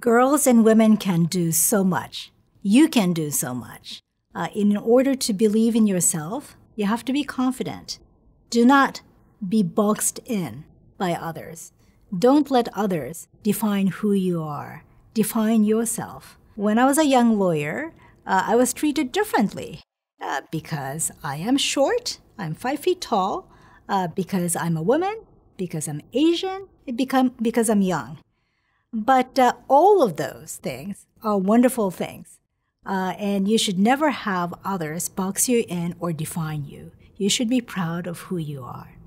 Girls and women can do so much. You can do so much. Uh, in order to believe in yourself, you have to be confident. Do not be boxed in by others. Don't let others define who you are. Define yourself. When I was a young lawyer, uh, I was treated differently uh, because I am short, I'm five feet tall, uh, because I'm a woman, because I'm Asian, become, because I'm young. But uh, all of those things are wonderful things. Uh, and you should never have others box you in or define you. You should be proud of who you are.